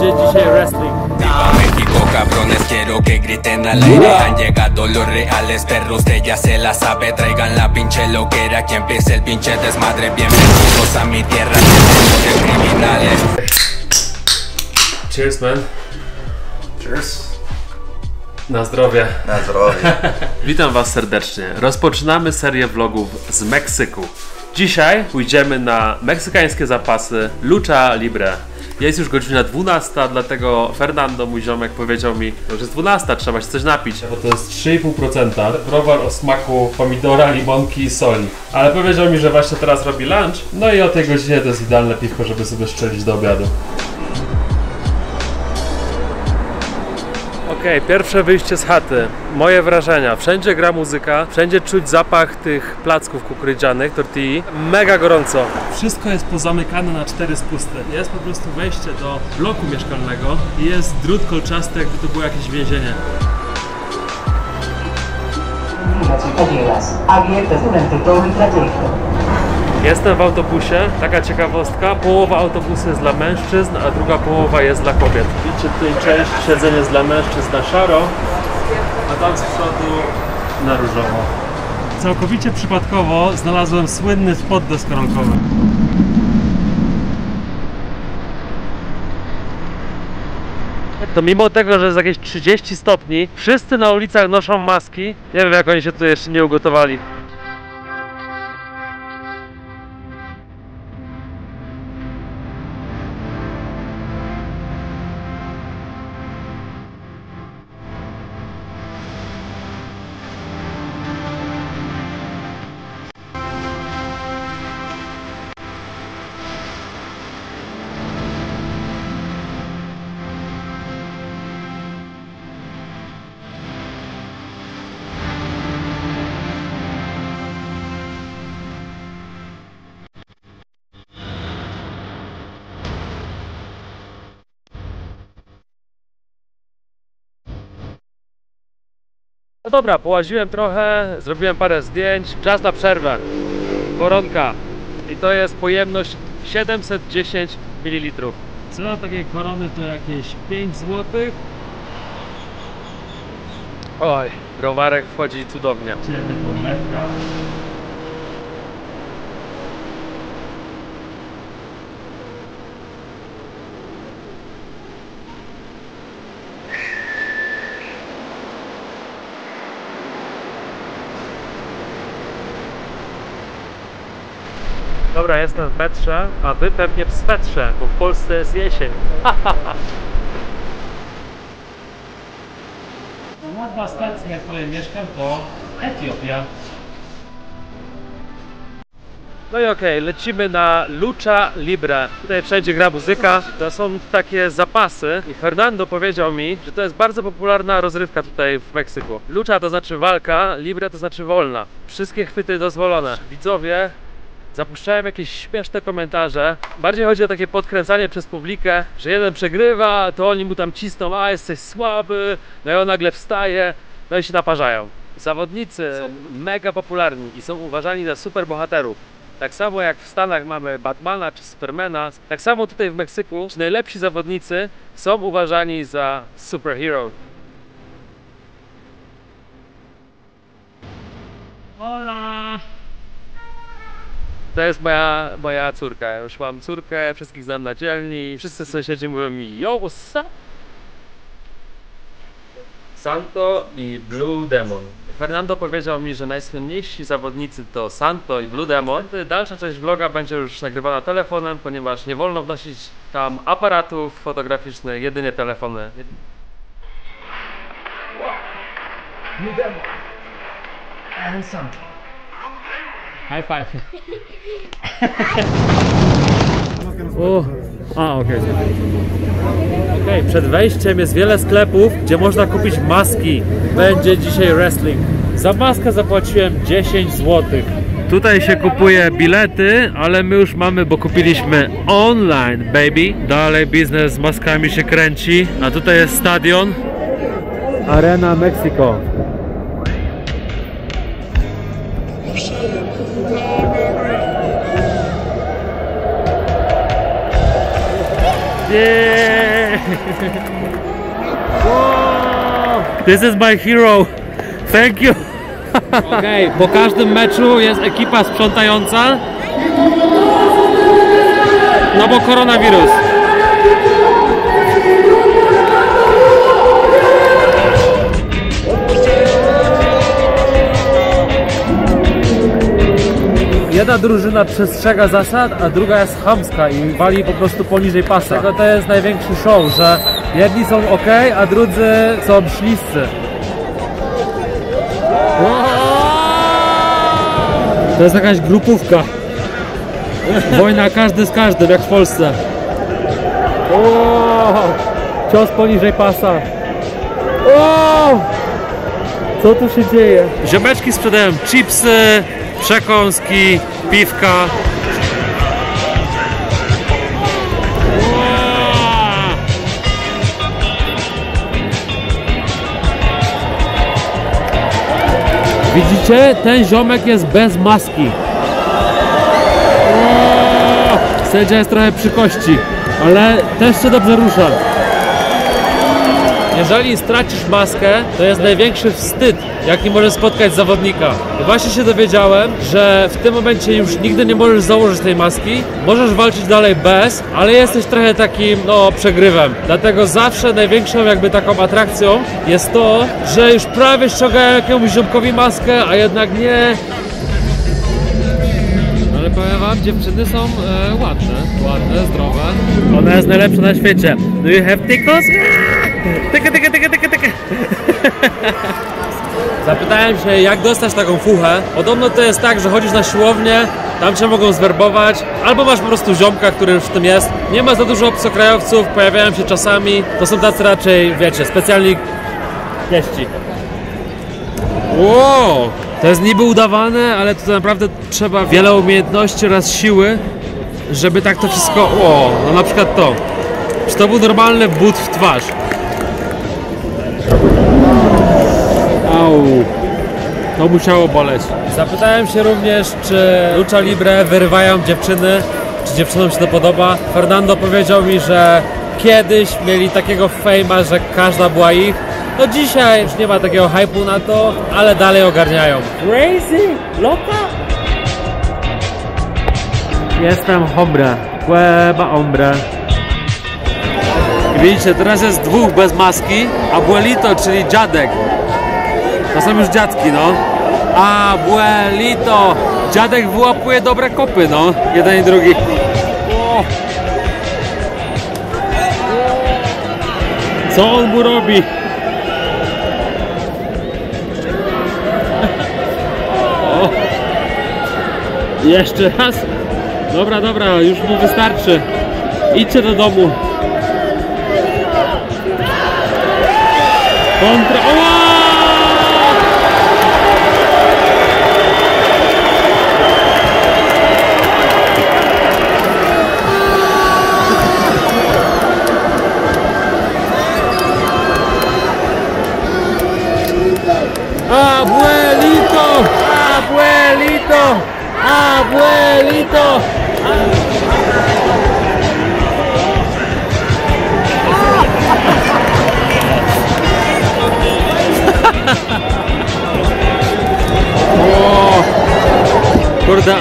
dzisiaj wrestling. Viva México, cabrones, quiero que griten al aire Han llegado los reales perros, de ya se la sabe Traigan la pinche loquera, que empiece el pinche desmadre Bienvenidos a mi tierra, de criminales Cheers, man. Cheers. Na zdrowie. Na zdrowie. Witam Was serdecznie. Rozpoczynamy serię vlogów z Meksyku. Dzisiaj pójdziemy na meksykańskie zapasy Lucha Libre. Jest już godzina 12, dlatego Fernando, mój ziomek, powiedział mi, że jest 12, trzeba się coś napić. Bo to jest 3,5%. Browar o smaku pomidora, limonki i soli. Ale powiedział mi, że właśnie teraz robi lunch. No i o tej godzinie to jest idealne piwko, żeby sobie szczelić do obiadu. Okej, pierwsze wyjście z chaty. Moje wrażenia. Wszędzie gra muzyka, wszędzie czuć zapach tych placków kukurydzianych, tortilli. Mega gorąco. Wszystko jest pozamykane na cztery spusty. Jest po prostu wejście do bloku mieszkalnego i jest drut kolczasty, jakby to było jakieś więzienie. Durante todo el trayecto. Jestem w autobusie. Taka ciekawostka. Połowa autobusu jest dla mężczyzn, a druga połowa jest dla kobiet. Widzicie tutaj część siedzenie jest dla mężczyzn na szaro, a tam z przodu na różowo. Całkowicie przypadkowo znalazłem słynny spot deskorolkowy. To mimo tego, że jest jakieś 30 stopni, wszyscy na ulicach noszą maski. Nie wiem jak oni się tu jeszcze nie ugotowali. No dobra, połaziłem trochę, zrobiłem parę zdjęć. Czas na przerwę. Koronka. I to jest pojemność 710 ml. Cena takiej korony to jakieś 5 zł. Oj, browarek wchodzi cudownie. Dobra, jestem w metrze, a wy pewnie w swetrze, bo w Polsce jest jesień. Nazwa stacji, na której mieszkam, to Etiopia. No i okej, lecimy na Lucha Libre. Tutaj wszędzie gra muzyka. To są takie zapasy i Fernando powiedział mi, że to jest bardzo popularna rozrywka tutaj w Meksyku. Lucha to znaczy walka, Libre to znaczy wolna. Wszystkie chwyty dozwolone. Widzowie zapuszczałem jakieś śmieszne komentarze. Bardziej chodzi o takie podkręcanie przez publikę, że jeden przegrywa, to oni mu tam cisną, a jesteś słaby, no i on nagle wstaje, no i się naparzają. Zawodnicy są mega popularni i są uważani za super bohaterów. Tak samo jak w Stanach mamy Batmana czy Supermana, tak samo tutaj w Meksyku najlepsi zawodnicy są uważani za superhero. Hola! To jest moja, moja córka. Ja już mam córkę, wszystkich znam na dzielni. Wszyscy sąsiedzi mówią mi Yo, what's up? Santo i Blue Demon. Fernando powiedział mi, że najsłynniejsi zawodnicy to Santo i Blue Demon. Dalsza część vloga będzie już nagrywana telefonem, ponieważ nie wolno wnosić tam aparatów fotograficznych, jedynie telefony. Blue Demon. And Santo. High five. A okej. Okej, przed wejściem jest wiele sklepów, gdzie można kupić maski. Będzie dzisiaj wrestling. Za maskę zapłaciłem 10 zł. Tutaj się kupuje bilety, ale my już mamy, bo kupiliśmy online, baby. Dalej biznes z maskami się kręci. A tutaj jest stadion. Arena Mexico. This is my hero. Thank you. Okej, po każdym meczu jest ekipa sprzątająca. No bo koronawirus. Jedna drużyna przestrzega zasad, a druga jest chamska i wali po prostu poniżej pasa. Dlatego to jest największy show, że jedni są ok, a drudzy są śliscy. To jest jakaś grupówka. Wojna każdy z każdym, jak w Polsce. O, cios poniżej pasa. O, co tu się dzieje? Ziomeczki sprzedają chipsy, przekąski, piwka. Widzicie? Ten ziomek jest bez maski. Sędzia jest trochę przy kości, ale też się dobrze rusza. Jeżeli stracisz maskę, to jest największy wstyd, jaki może spotkać zawodnika. I właśnie się dowiedziałem, że w tym momencie już nigdy nie możesz założyć tej maski. Możesz walczyć dalej bez, ale jesteś trochę takim, no, przegrywem. Dlatego zawsze największą jakby taką atrakcją jest to, że już prawie ściągają jakiemuś ziomkowi maskę, a jednak nie. Ale powiem wam, dziewczyny są e, ładne, ładne, zdrowe. Ona jest najlepsza na świecie. Do you have tickles? Tyka, tyka, tyka, tyka, tyka. Zapytałem się, jak dostać taką fuchę. Podobno to jest tak, że chodzisz na siłownię, tam cię mogą zwerbować, albo masz po prostu ziomka, który już w tym jest. Nie ma za dużo obcokrajowców, pojawiają się czasami. To są tacy raczej, wiecie, specjalni pieści. Wow! To jest niby udawane, ale to naprawdę trzeba wiele umiejętności oraz siły, żeby tak to wszystko... O, no na przykład to. Czy to był normalny but w twarz? To musiało boleć. Zapytałem się również, czy Lucha Libre wyrywają dziewczyny, czy dziewczynom się to podoba. Fernando powiedział mi, że kiedyś mieli takiego fejma, że każda była ich. No dzisiaj już nie ma takiego hypu na to, ale dalej ogarniają. Crazy? Loka? Jestem hombre. Hueva hombre. I widzicie, teraz jest dwóch bez maski. Abuelito, czyli dziadek. To są już dziadki, no. Abuelito! Dziadek wyłapuje dobre kopy, no. Jeden i drugi. O! Co on mu robi? O! Jeszcze raz? Dobra, dobra, już mu wystarczy. Idźcie do domu. Kontra... Oła!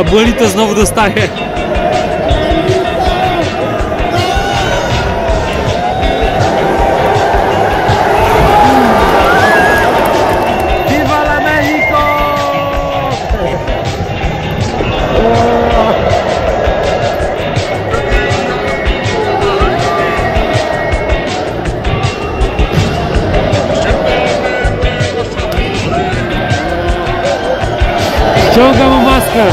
A Bonita znowu dostaje. Ściągam maskę.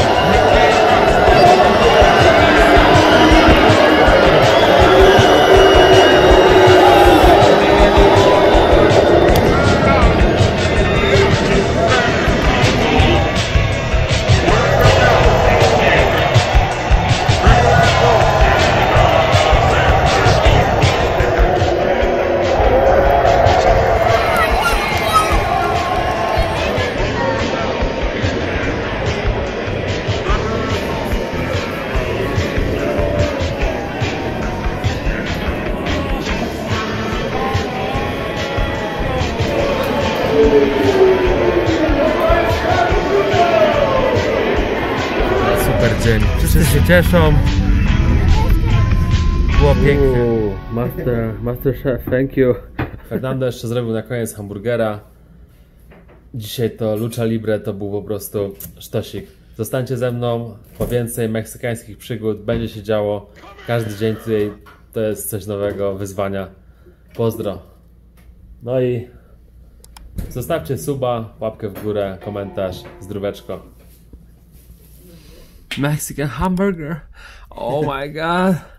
Super dzień. Wszyscy się cieszą. Było pięknie. Uuu, master, master chef, thank you. Fernando jeszcze zrobił na koniec hamburgera. Dzisiaj to lucha libre to był po prostu sztosik. Zostańcie ze mną po więcej meksykańskich przygód. Będzie się działo. Każdy dzień tutaj to jest coś nowego, wyzwania. Pozdro. No i zostawcie suba, łapkę w górę, komentarz, zdróweczko. Mexican hamburger. Oh my god.